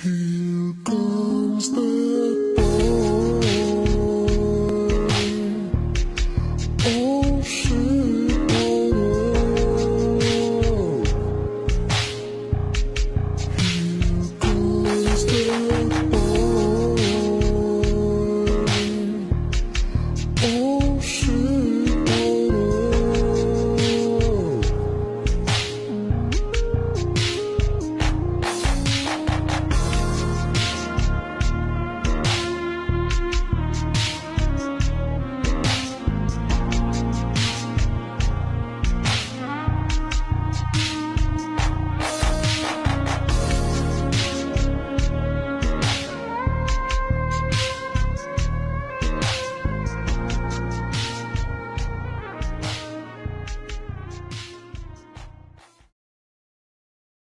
Here comes the boy. Oh.